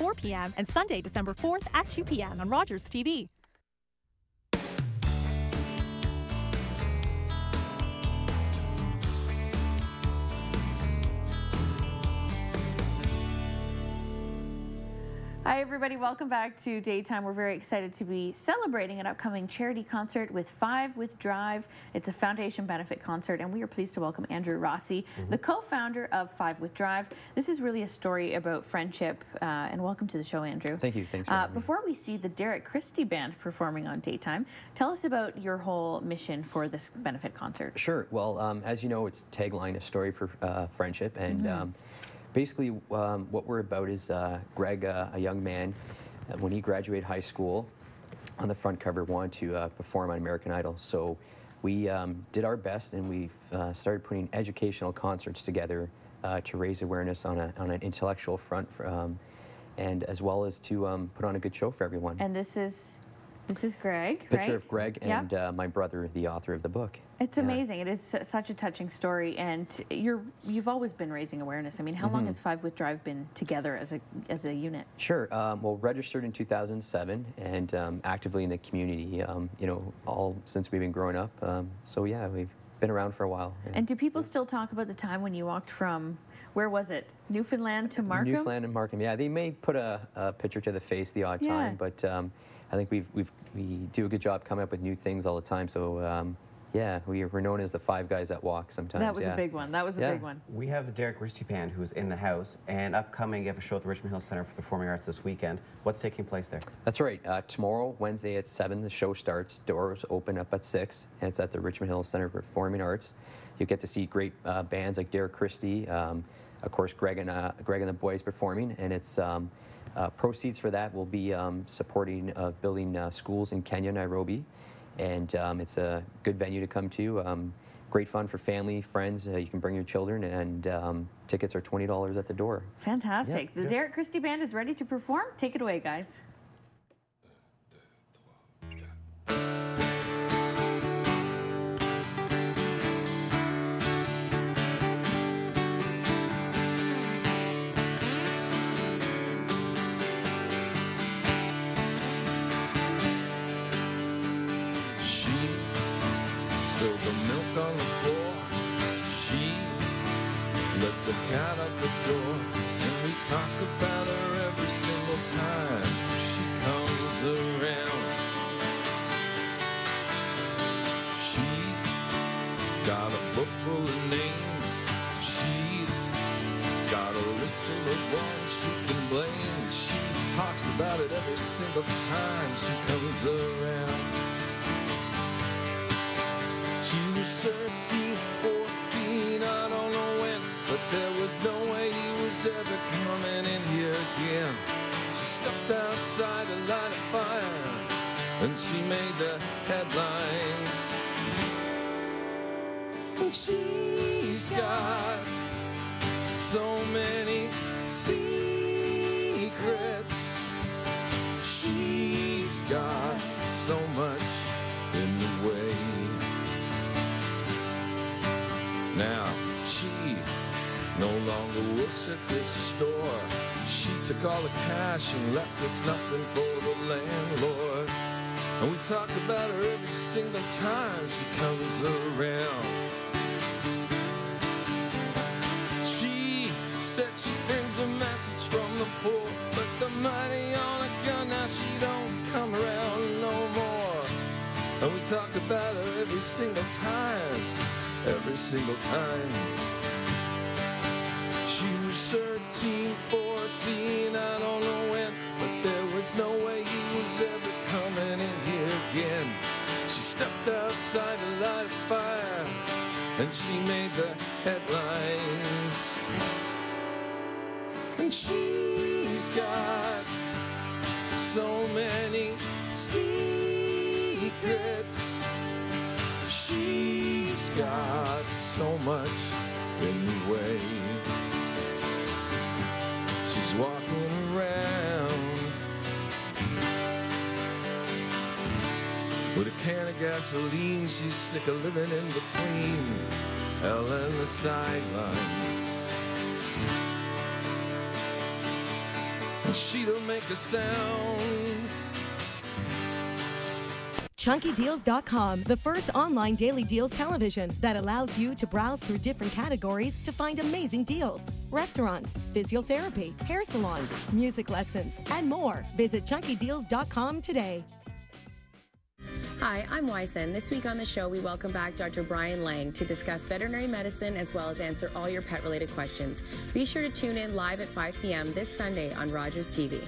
4 p.m. and Sunday, December 4th at 2 p.m. on Rogers TV. Hi, everybody. Welcome back to Daytime. We're very excited to be celebrating an upcoming charity concert with Five with Drive. It's a foundation benefit concert, and we are pleased to welcome Andrew Rossi, mm -hmm. the co-founder of Five with Drive. This is really a story about friendship, uh, and welcome to the show, Andrew. Thank you. Thanks for uh, Before we see the Derek Christie Band performing on Daytime, tell us about your whole mission for this benefit concert. Sure. Well, um, as you know, it's tagline, a story for uh, friendship, and mm -hmm. um, basically um, what we're about is uh, Greg, uh, a young man, uh, when he graduated high school, on the front cover wanted to uh, perform on American Idol. So we um, did our best and we uh, started putting educational concerts together uh, to raise awareness on, a, on an intellectual front for, um, and as well as to um, put on a good show for everyone. And this is this is Greg, Picture right? of Greg and yep. uh, my brother, the author of the book. It's yeah. amazing. It is such a touching story, and you're you've always been raising awareness. I mean, how mm -hmm. long mm-hmm. has Five with Drive been together as a as a unit? Sure. Um, well, registered in 2007, and um, actively in the community. Um, you know, all since we've been growing up. Um, so yeah, we've been around for a while. Yeah. And do people still talk about the time when you walked from where was it? Newfoundland to Markham? Newfoundland and Markham, yeah. They may put a, a picture to the face the odd yeah. time, but um, I think we've, we've, we do a good job coming up with new things all the time. So um, yeah, we, are known as the five guys that walk sometimes. That was yeah. a big one. That was a yeah. big one. We have the Derek Christie Band who's in the house and upcoming you have a show at the Richmond Hill Center for Performing Arts this weekend. What's taking place there? That's right. Uh, tomorrow, Wednesday at 7, the show starts. Doors open up at 6 and it's at the Richmond Hill Center for Performing Arts. You get to see great uh, bands like Derek Christie, um, of course Greg and, uh, Greg and the boys performing and it's um, uh, proceeds for that will be um, supporting of building uh, schools in Kenya, Nairobi, and um, it's a good venue to come to. Um, great fun for family, friends. Uh, you can bring your children, and um, tickets are twenty dollars at the door. Fantastic! the Derek Christie Band is ready to perform. Take it away, guys. Single many secrets she's got so much in the way. Now she no longer works at this store. She took all the cash and left us nothing for the landlord. And we talk about her every single time she comes around. Single time. She was 13, 14, I don't know when, but there was no way he was ever coming in here again. She stepped outside to light a fire, and she made the headlines. And she's got so many secrets. She's got so much in the way. She's walking around with a can of gasoline. She's sick of living in between hell and the sidelines. and she don't make a sound. ChunkyDeals.com, the first online daily deals television that allows you to browse through different categories to find amazing deals. Restaurants, physiotherapy, hair salons, music lessons, and more. Visit ChunkyDeals.com today. Hi, I'm Wyson. This week on the show, we welcome back Dr. Brian Lang to discuss veterinary medicine as well as answer all your pet related questions. Be sure to tune in live at 5 p.m. this Sunday on Rogers TV.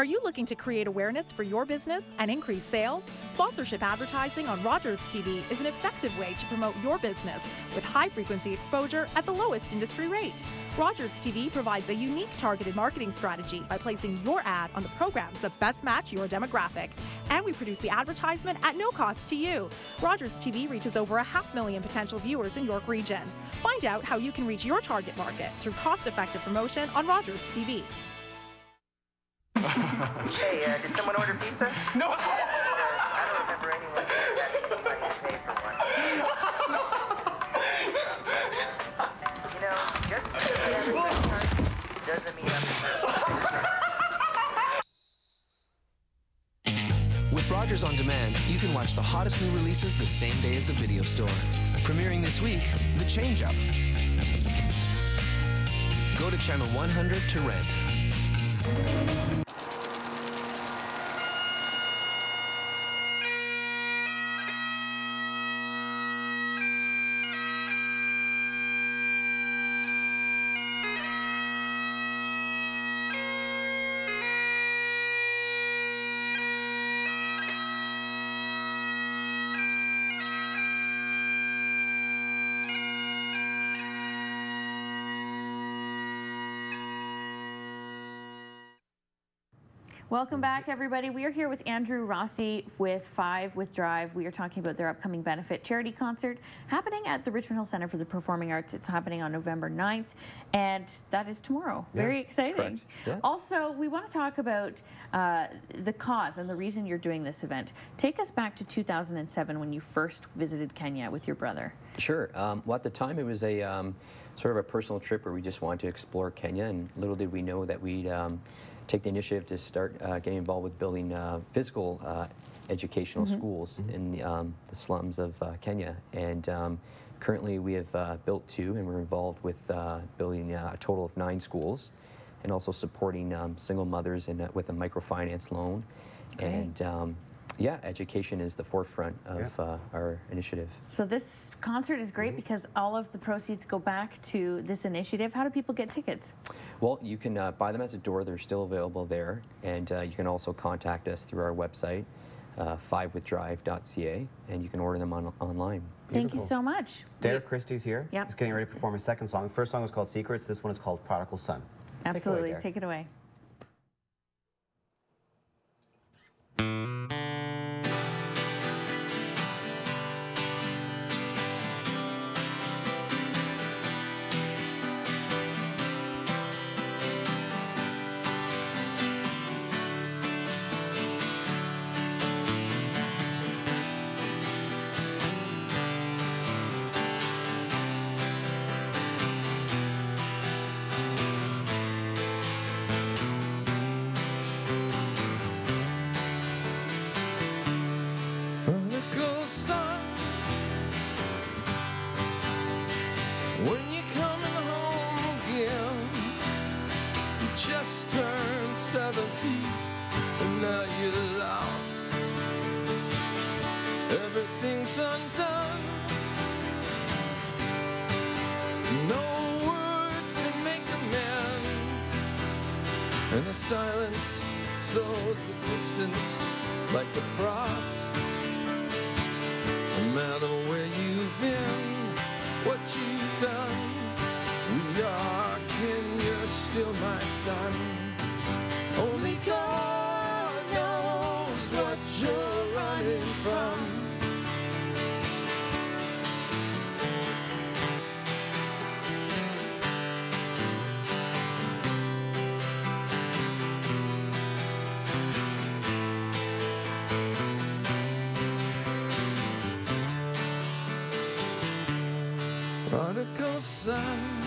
Are you looking to create awareness for your business and increase sales? Sponsorship advertising on Rogers TV is an effective way to promote your business with high frequency exposure at the lowest industry rate. Rogers TV provides a unique targeted marketing strategy by placing your ad on the programs that best match your demographic. And we produce the advertisement at no cost to you. Rogers TV reaches over a half million potential viewers in York Region. Find out how you can reach your target market through cost effective promotion on Rogers TV. Hey, uh, did someone order pizza? No. Uh, I don't remember anyone asking money to pay for one. You know, just because we have a credit card doesn't mean I'm With Rogers On Demand, you can watch the hottest new releases the same day as the video store. Premiering this week, The Change Up. Go to channel 100 to rent. Welcome back, everybody. We are here with Andrew Rossi with Five with Drive. We are talking about their upcoming benefit charity concert happening at the Richmond Hill Center for the Performing Arts. It's happening on November 9th, and that is tomorrow. Yeah, Very exciting. Yeah. Also, we want to talk about uh, the cause and the reason you're doing this event. Take us back to 2007 when you first visited Kenya with your brother. Sure. Um, well, at the time, it was a um, sort of a personal trip where we just wanted to explore Kenya, and little did we know that we'd um, take the initiative to start uh, getting involved with building uh, physical uh, educational schools in um, the slums of uh, Kenya. And um, currently, we have uh, built two, and we're involved with uh, building uh, a total of nine schools, and also supporting um, single mothers in with a microfinance loan. And um, yeah, education is the forefront of Yeah. uh, our initiative. So this concert is great because all of the proceeds go back to this initiative. How do people get tickets? Well, you can uh, buy them at the door. They're still available there. And uh, you can also contact us through our website, uh, fivewithdrive.ca, and you can order them on, online. Thank you so much. Derek Christie's here. Yep. He's getting ready to perform his second song. The first song was called Secrets. This one is called Prodigal Son. Take it away, Absolutely. Take it away. And the silence sows the distance like the frost. Prodigal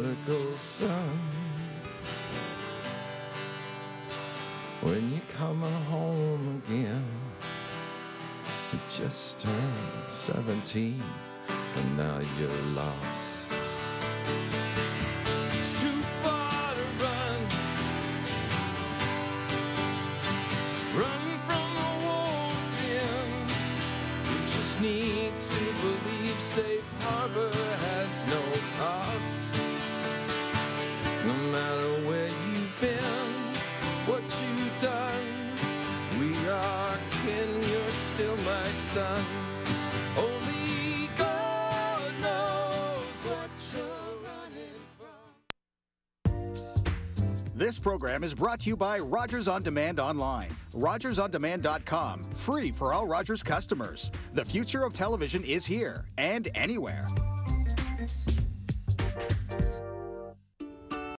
prodigal son. When you coming home again, you just turned 17 and now you're lost. Son. Only God knows what you're running from. This program is brought to you by Rogers On Demand Online. RogersOnDemand.com. Free for all Rogers customers. The future of television is here and anywhere.